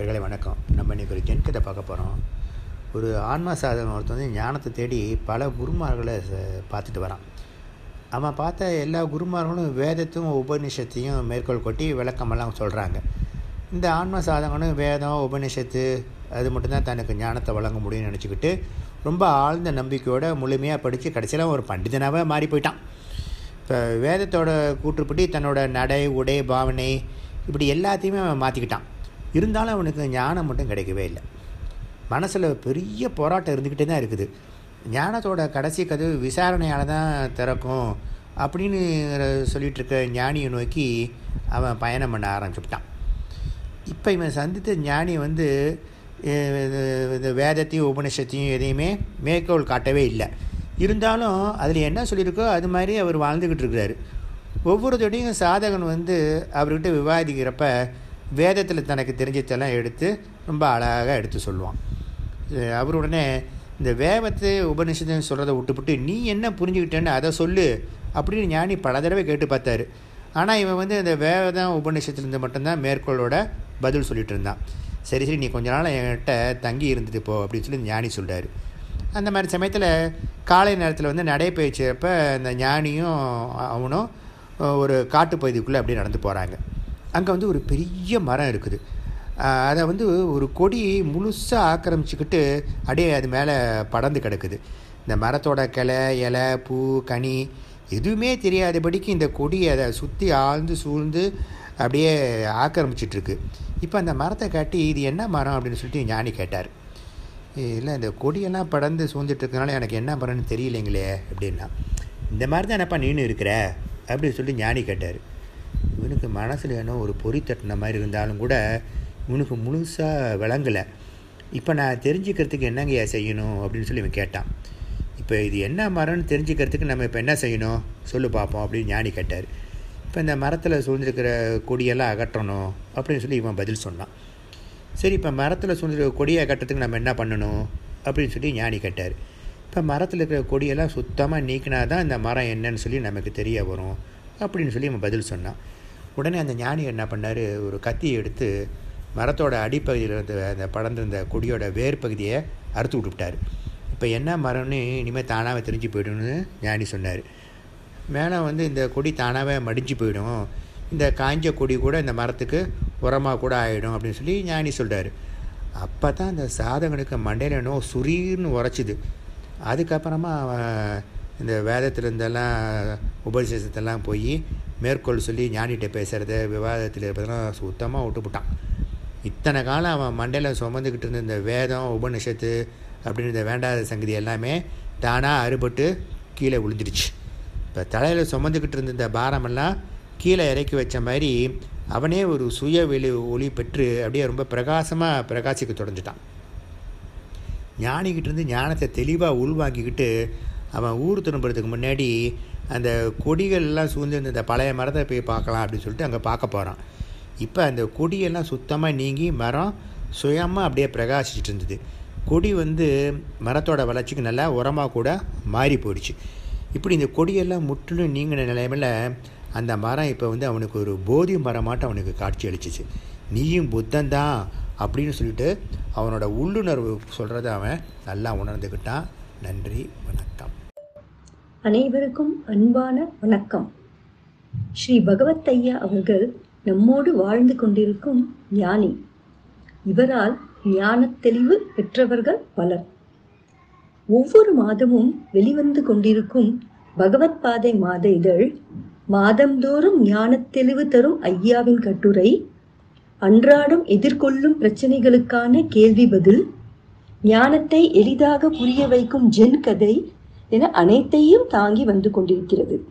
நண்பர்களே வணக்கம். நம்ம இன்றைக்கி ஒரு ஜென்கதை பார்க்க போகிறோம் ஒரு ஆன்மா சாதகன் ஒருத்தன் வந்து ஞானத்தை தேடி பல குருமார்களை ச- பார்த்துட்டு வரான். அவன் பார்த்த எல்லா குருமார்களும் வேதத்தையும் உபநிஷத்தையும் மேற்கோள் கொட்டி விளக்கமெல்லாம் சொல்கிறாங்க இந்த ஆன்ம சாதகனும் வேதம் உபநிஷத்து அது மட்டும்தான் தனக்கு ஞானத்தை வழங்க முடியும்னு நினச்சிக்கிட்டு ரொம்ப ஆழ்ந்த நம்பிக்கையோடு முழுமையாக படித்து கடைசியில் ஒரு பண்டிதனாகவே மாறி போயிட்டான். இப்போ வேதத்தோட கூற்றுப்படி தன்னோட நடை உடை பாவனை இப்படி எல்லாத்தையுமே அவன் மாற்றிக்கிட்டான் இருந்தாலும் அவனுக்கு ஞானம் மட்டும் கிடைக்கவே இல்லை. மனசில் பெரிய போராட்டம் இருந்துக்கிட்டே தான் இருக்குது. ஞானத்தோட கடைசி கதவு விசாரணையால் தான் திறக்கும் அப்படின்னு சொல்லிகிட்டு இருக்க ஞானியை நோக்கி அவன் பயணம் பண்ண ஆரம்பிச்சுட்டான். இப்போ இவன் சந்தித்த ஞானி வந்து இந்த வேதத்தையும் உபனிஷத்தையும் எதையுமே மேற்கோள் காட்டவே இல்லை. இருந்தாலும் அதில் என்ன சொல்லியிருக்கோ அது மாதிரி அவர் வாழ்ந்துக்கிட்டு இருக்கிறாரு. ஒவ்வொரு சாதகன் வந்து அவர்கிட்ட விவாதிக்கிறப்ப வேதத்தில் தனக்கு தெரிஞ்சதெல்லாம் எடுத்து ரொம்ப அழகாக எடுத்து சொல்லுவான். அவர் உடனே இந்த வேவத்து உபநிஷத்துன்னு சொல்கிறத விட்டுப்புட்டு நீ என்ன புரிஞ்சுக்கிட்டேன்னு அதை சொல்லு அப்படின்னு ஞானி பல தடவை கேட்டு பார்த்தாரு. ஆனால் இவன் வந்து இந்த வேதம் உபநிஷத்துலேருந்து மட்டும்தான் மேற்கோளோட பதில் சொல்லிகிட்டு இருந்தான். சரி சரி நீ கொஞ்ச நாள் என்கிட்ட தங்கி இருந்துட்டு போ அப்படின்னு சொல்லி ஞானி சொல்கிறாரு அந்த மாதிரி சமயத்தில் காலை நேரத்தில் வந்து நடைபயிற்சியப்போ இந்த ஞானியும் அவனும் ஒரு காட்டுப்பகுதிக்குள்ளே அப்படியே நடந்து போகிறாங்க அங்கே வந்து ஒரு பெரிய மரம் இருக்குது. அதை வந்து ஒரு கொடி முழுசாக ஆக்கிரமிச்சுக்கிட்டு அப்படியே அது மேலே படர்ந்து கிடக்குது. இந்த மரத்தோட கிளை இலை பூ கனி எதுவுமே தெரியாதபடிக்கு இந்த கொடி அதை சுற்றி ஆழ்ந்து சூழ்ந்து அப்படியே ஆக்கிரமிச்சிட்ருக்கு. இப்போ அந்த மரத்தை காட்டி இது என்ன மரம் அப்படின்னு சொல்லிட்டு ஞானி கேட்டார். இல்லை இந்த கொடியெல்லாம் படர்ந்து சூழ்ந்துட்டுருக்கனால எனக்கு என்ன மரம்னு தெரியலைங்களே அப்படின்னா இந்த மாதிரி தான் என்னப்பா நீனு இருக்கிற? அப்படின்னு சொல்லி ஞானி கேட்டார். இவனுக்கு மனசில் என்ன ஒரு பொறி தட்டின மாதிரி இருந்தாலும் கூட இவனுக்கு முழுசாக விளங்கலை. இப்போ நான் தெரிஞ்சுக்கிறதுக்கு என்னங்கய்யா செய்யணும் அப்படின்னு சொல்லி இவன் கேட்டான். இப்போ இது என்ன மரம்னு தெரிஞ்சுக்கிறதுக்கு நம்ம இப்போ என்ன செய்யணும்? சொல்லு பார்ப்போம் அப்படின்னு ஞானி கேட்டார். இப்போ இந்த மரத்தில் சூழ்ந்திருக்கிற கொடியெல்லாம் அகற்றணும் அப்படின்னு சொல்லி இவன் பதில் சொன்னான். சரி இப்போ மரத்தில் சூழ்ந்திருக்கிற கொடியை அகற்றத்துக்கு நம்ம என்ன பண்ணணும்? அப்படின்னு சொல்லி ஞானி கேட்டார். இப்போ மரத்தில் இருக்கிற கொடியெல்லாம் சுத்தமாக நீக்கினா தான் இந்த மரம் என்னன்னு சொல்லி நமக்கு தெரிய வரும் அப்படின்னு சொல்லி அவன் பதில் சொன்னான். உடனே அந்த ஞானி என்ன பண்ணார்? ஒரு கத்தியை எடுத்து மரத்தோட அடிப்பகுதியில் இருந்த அந்த படர்ந்திருந்த கொடியோட வேர் பகுதியை அறுத்து விட்டுவிட்டார். இப்போ என்ன மரம்னு இனிமேல் தானாகவே தெரிஞ்சு போய்டும்னு ஞானி சொன்னார். மேலே வந்து இந்த கொடி தானாகவே மடிஞ்சு போயிடும். இந்த காஞ்ச கொடி கூட இந்த மரத்துக்கு உரமாக கூட ஆகிடும் அப்படின்னு சொல்லி ஞானி சொல்கிறார் அப்போ தான் அந்த சாதகனுக்கு மண்டையில் என்னோ சுரீர்னு உரைச்சிது. அதுக்கப்புறமா அவன் இந்த வேதத்திலிருந்தெல்லாம் உபதேசத்தெல்லாம் போய் மேற்கோள் சொல்லி ஞானிகிட்ட பேசுகிறத விவாதத்தில் இருப்பதெல்லாம் சுத்தமாக விட்டுப்புட்டான் இத்தனை காலம் அவன் மண்டையில் சுமந்துக்கிட்டு இருந்த இந்த வேதம் உபனிஷத்து அப்படின்னு வேண்டாத சங்கதி எல்லாமே தானாக அறுபட்டு கீழே விழுந்துடுச்சு. இப்போ தலையில் சுமந்துக்கிட்டு இருந்த இந்த பாரமெல்லாம் கீழே இறக்கி வச்ச மாதிரி அவனே ஒரு சுய வெளி ஒளி பெற்று அப்படியே ரொம்ப பிரகாசமாக பிரகாசிக்க தொடஞ்சிட்டான் ஞானிக்கிட்ட இருந்து ஞானத்தை தெளிவாக உள்வாங்கிக்கிட்டு அவன் ஊர் திரும்புறதுக்கு முன்னாடி அந்த கொடிகள்லாம் சூழ்ந்து இந்த பழைய மரத்தை போய் பார்க்கலாம் அப்படின்னு சொல்லிட்டு அங்கே பார்க்க போகிறான் இப்போ அந்த கொடியெல்லாம் சுத்தமாக நீங்கி மரம் சுயமாக அப்படியே பிரகாசிச்சுட்டு இருந்தது. கொடி வந்து மரத்தோட வளர்ச்சிக்கு நல்லா உரமாக கூட மாறி போயிடுச்சு. இப்படி இந்த கொடியெல்லாம் முற்றிலும் நீங்கின நிலைமையில் அந்த மரம் இப்போ வந்து அவனுக்கு ஒரு போதி மரமாட்டம் அவனுக்கு காட்சி அளிச்சிச்சு. நீயும் புத்தன்தான் அப்படின்னு சொல்லிட்டு அவனோட உள்ளுணர்வு சொல்கிறத அவன் நல்லா உணர்ந்துக்கிட்டான் நன்றி வணக்கம். அனைவருக்கும் அன்பான வணக்கம். ஸ்ரீ பகவத் ஐயா அவர்கள் நம்மோடு வாழ்ந்து கொண்டிருக்கும் ஞானி. இவரால் ஞான தெளிவு பெற்றவர்கள் பலர். ஒவ்வொரு மாதமும் வெளிவந்து கொண்டிருக்கும் பகவத் பாதை மாத இதழ் மாதந்தோறும் ஞானத் தெளிவு தரும் ஐயாவின் கட்டுரை அன்றாடம் எதிர்கொள்ளும் பிரச்சனைகளுக்கான கேள்வி பதில் ஞானத்தை எளிதாக புரிய வைக்கும் ஜென் கதை என அனைத்தையும் தாங்கி வந்து கொண்டிருக்கிறது.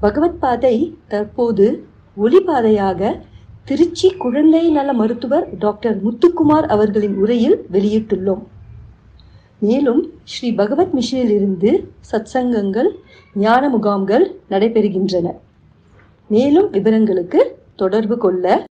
பகவத் பாதை தற்போது ஒளிபாதையாக திருச்சி குழந்தை நல மருத்துவர் டாக்டர் முத்துக்குமார் அவர்களின் உரையில் வெளியிட்டுள்ளோம். மேலும் ஸ்ரீ பகவத் மிஷனில் இருந்து சத்சங்கங்கள் ஞான முகாம்கள் நடைபெறுகின்றன. மேலும் விவரங்களுக்கு தொடர்பு கொள்ள